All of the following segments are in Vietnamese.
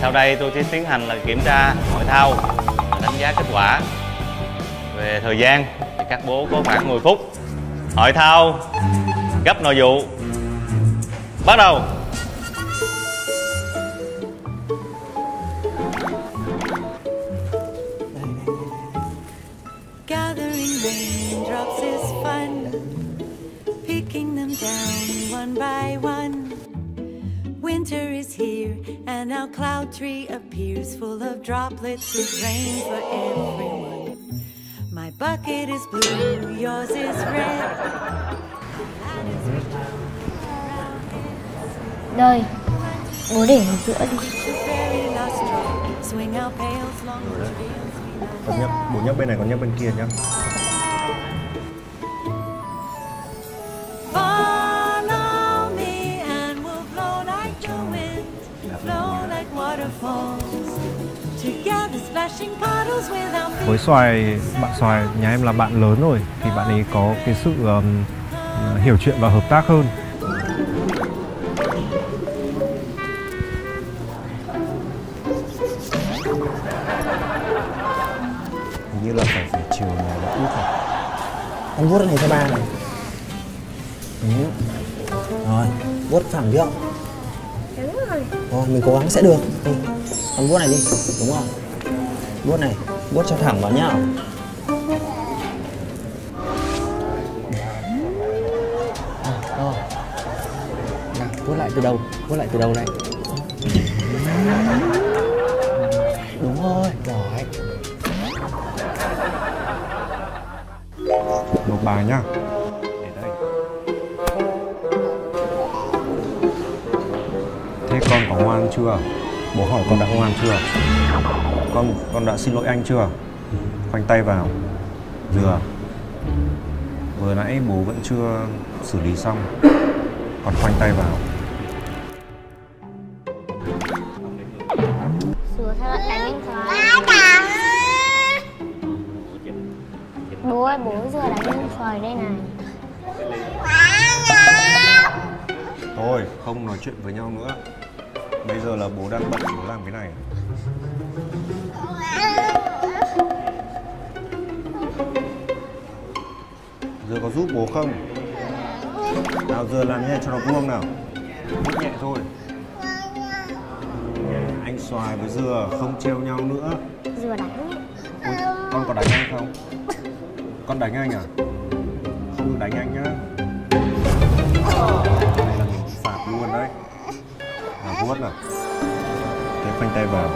sau đây tôi sẽ tiến hành là kiểm tra hội thao, đánh giá kết quả về thời gian thì các bố có khoảng 10 phút. Hội thao gấp nội vụ. Bắt đầu. Picking them down one by one. Winter is here, and our cloud tree appears full of droplets of rain for everyone. My bucket is blue, yours is red. Đây Bố để ở giữa đi. Con nhấp, bố nhấp bên này, con nhấp bên kia nhá. Với xoài, bạn xoài nhà em là bạn lớn rồi thì bạn ấy có cái sự um, hiểu chuyện và hợp tác hơn. Hình như là phải phải chiều này là út rồi. Con vuốt này cho ba này ừ. Rồi, vuốt phẳng chưa? Đúng rồi Rồi, mình cố gắng sẽ được Đi, con vuốt này đi, đúng không? Vuốt này, vuốt cho thẳng vào nhá à, rồi Nào, vuốt lại từ đầu, vuốt lại từ đầu này Đúng rồi, giỏi Một bài nhá. Thế con có ngoan chưa? Bố hỏi con đã ngoan chưa? Con con đã xin lỗi anh chưa? Khoanh tay vào. Dừa. Vừa nãy bố vẫn chưa xử lý xong. Còn khoanh tay vào. Bố ơi bố giờ đánh anh xoài đây này Thôi, không nói chuyện với nhau nữa. Bây giờ là bố đang bận bố làm cái này. Dừa có giúp bố không? Nào Dừa làm như này cho nó vuông nào. Vuốt nhẹ thôi. Anh xoài với Dừa không trêu nhau nữa. Dừa đánh Ôi, con có đánh anh không? Con đánh anh à? Không được đánh anh nhá. Đây là mình phạt luôn đấy. Nào vuốt nào. Thế khoanh tay vào.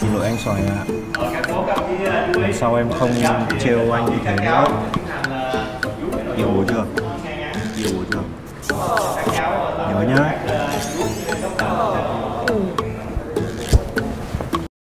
Xin lỗi anh xoài ạ. à. sau em không trêu anh như thế nữa. Yêu bố chưa? Yêu bố chưa? Nhớ nhá.